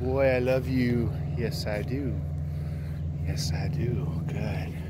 Boy, I love you. Yes, I do. Yes, I do. Good.